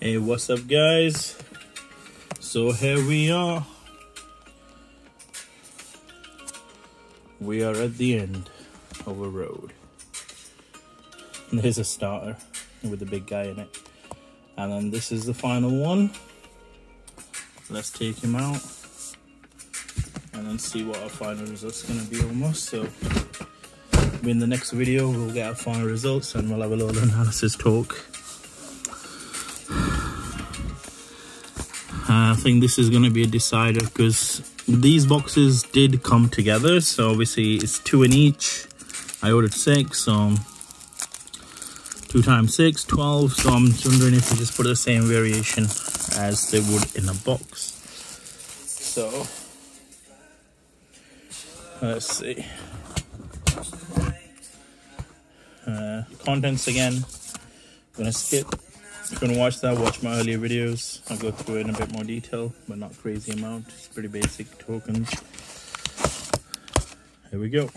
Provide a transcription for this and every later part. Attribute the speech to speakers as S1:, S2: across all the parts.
S1: Hey, what's up, guys? So here we are. We are at the end of a road. There's a starter with a big guy in it. And then this is the final one. Let's take him out and then see what our final result's gonna be almost. So in the next video we'll get our final results and we'll have a little analysis talk. Uh, I think this is going to be a decider because these boxes did come together. So obviously it's two in each. I ordered six, so two times six, 12. So I'm wondering if we just put the same variation as they would in a box. So let's see. Uh, contents again. I'm gonna skip if you want to watch that, watch my earlier videos. I'll go through it in a bit more detail, but not crazy amount. It's pretty basic tokens. Here we go.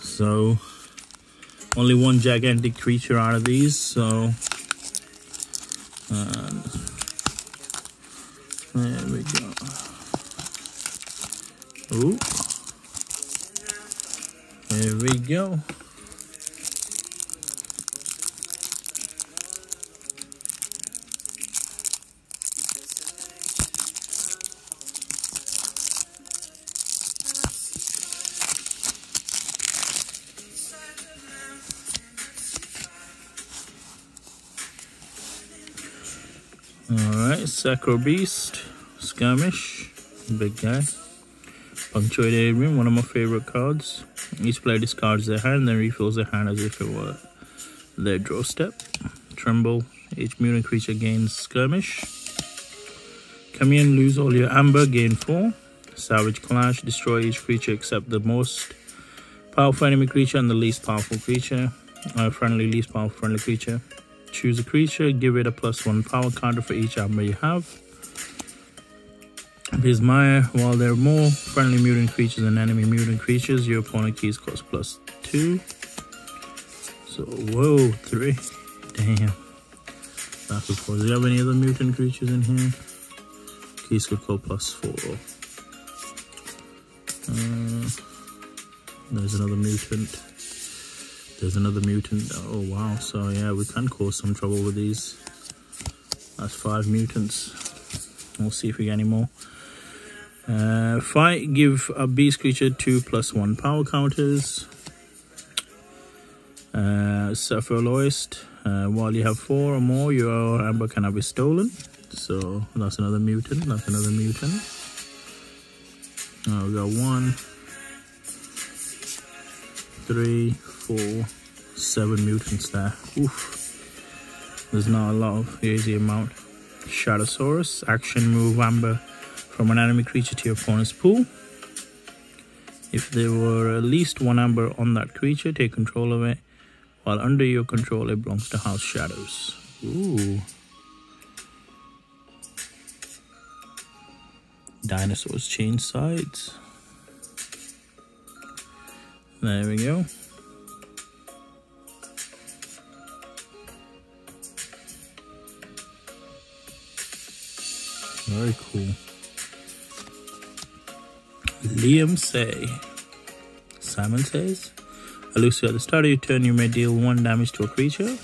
S1: So, only one gigantic creature out of these, so... Um, there we go. Ooh. There we go. Alright, Sacro Beast, Skirmish, big guy. Punctuated Adrian, one of my favorite cards. Each player discards their hand, then refills their hand as if it were their draw step. Tremble. Each mutant creature gains skirmish. Commune, lose all your amber, gain 4. Savage Clash, destroy each creature except the most powerful enemy creature and the least powerful creature. Uh, friendly, least powerful friendly creature. Choose a creature, give it a plus 1 power counter for each amber you have. Bismire, while there are more friendly mutant creatures than enemy mutant creatures, your opponent keys cost plus two. So, whoa, three. Damn. That's of. Do you have any other mutant creatures in here? Keys could go plus four. Uh, there's another mutant. There's another mutant. Oh, wow. So, yeah, we can cause some trouble with these. That's five mutants. We'll see if we get any more. Uh, fight, give a beast creature 2 plus 1 power counters. Uh, Suffer Lowest, uh, while you have 4 or more, your amber cannot be stolen. So that's another mutant, that's another mutant. Uh, we got one, three, four, seven mutants there. Oof. There's not a lot of, easy amount. Shadowsaurus, action move amber from an enemy creature to your opponent's pool. If there were at least one amber on that creature, take control of it. While under your control, it belongs to House Shadows. Ooh. Dinosaurs change sides. There we go. Very cool. Liam Say. Simon says, Lucy, at the start of your turn, you may deal one damage to a creature.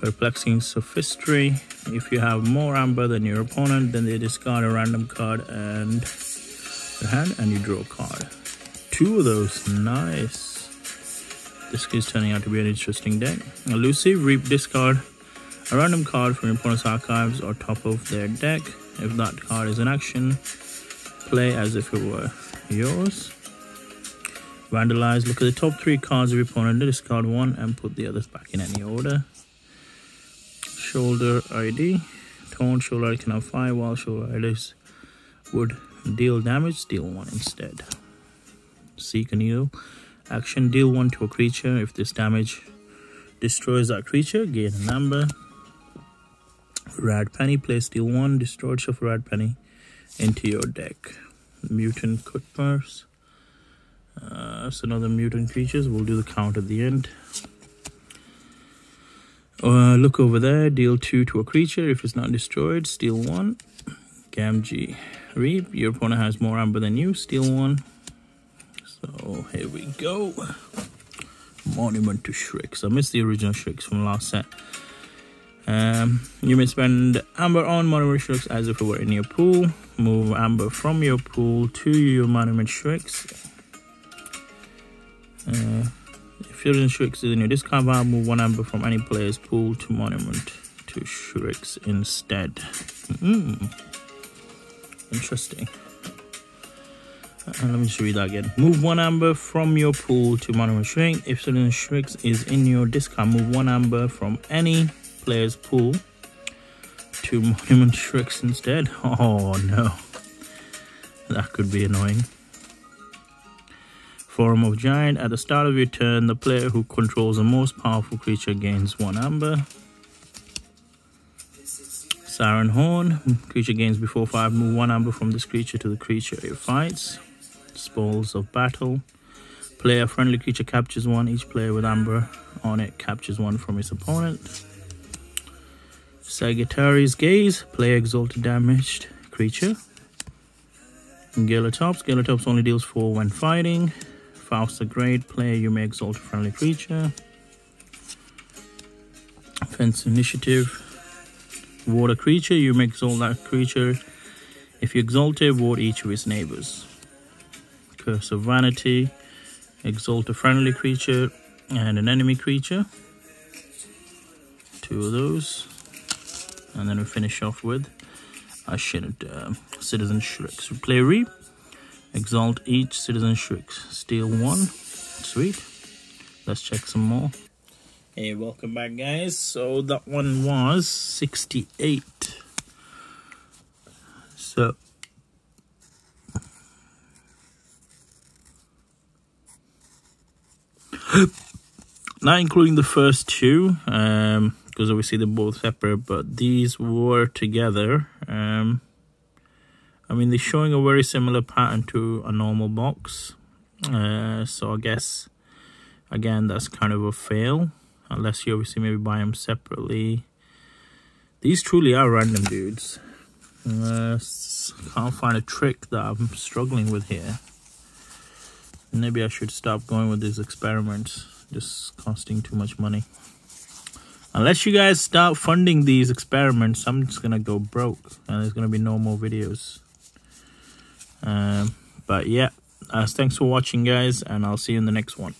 S1: Perplexing Sophistry. If you have more amber than your opponent, then they discard a random card and your hand, and you draw a card. Two of those, nice. This is turning out to be an interesting deck. Lucy, reap discard a random card from your opponent's archives or top of their deck. If that card is in action, play as if it were yours. Vandalize. Look at the top three cards of your opponent. Discard one and put the others back in any order. Shoulder ID. Taunt shoulder cannot fire while shoulder IDs would deal damage. Deal one instead. Seeker Needle. Action. Deal one to a creature. If this damage destroys that creature, gain a number. Rad Penny. Place deal one. Destroy shuffle Rad Penny into your deck. Mutant Cutpurse. Uh, so another mutant creatures. We'll do the count at the end. Uh, look over there. Deal two to a creature. If it's not destroyed, steal one. Gamgee Reap. Your opponent has more amber than you. Steal one. So here we go. Monument to Shrix. I missed the original Shrix from last set. Um, you may spend Amber on Monument Shrix as if it were in your pool. Move Amber from your pool to your Monument Shrix. Uh, if your Shrix is in your discard pile, move one Amber from any player's pool to Monument to Shrix instead. Mm. Interesting. Uh, let me just read that again. Move one amber from your pool to Monument Shrix. If Citizen Shrix is in your discard, move one amber from any player's pool to Monument Shrix instead. Oh no. That could be annoying. Forum of Giant. At the start of your turn, the player who controls the most powerful creature gains one amber. Siren Horn. Creature gains before 5. Move one amber from this creature to the creature it fights. Spoils of Battle. Player friendly creature captures one. Each player with amber on it captures one from his opponent. Sagittarius Gaze. play exalted damaged creature. Galatops. Galatops only deals 4 when fighting. Faust the Great. Player you may exalt a friendly creature. Fence Initiative. Ward a creature. You may exalt that creature. If you exalt it, ward each of its neighbors. Curse of Vanity, exalt a friendly creature and an enemy creature. Two of those. And then we finish off with a uh, Citizen Shrix. So play Reap, exalt each Citizen Shrix. Steal one. Sweet. Let's check some more. Hey, welcome back, guys. So that one was 68. So not including the first two um because obviously they're both separate but these were together um i mean they're showing a very similar pattern to a normal box uh so i guess again that's kind of a fail unless you obviously maybe buy them separately. These truly are random dudes. Uh, can't find a trick that i'm struggling with here. Maybe I should stop going with these experiments just costing too much money unless you guys start funding these experiments I'm just gonna go broke and there's gonna be no more videos. Um, but yeah uh, thanks for watching guys and I'll see you in the next one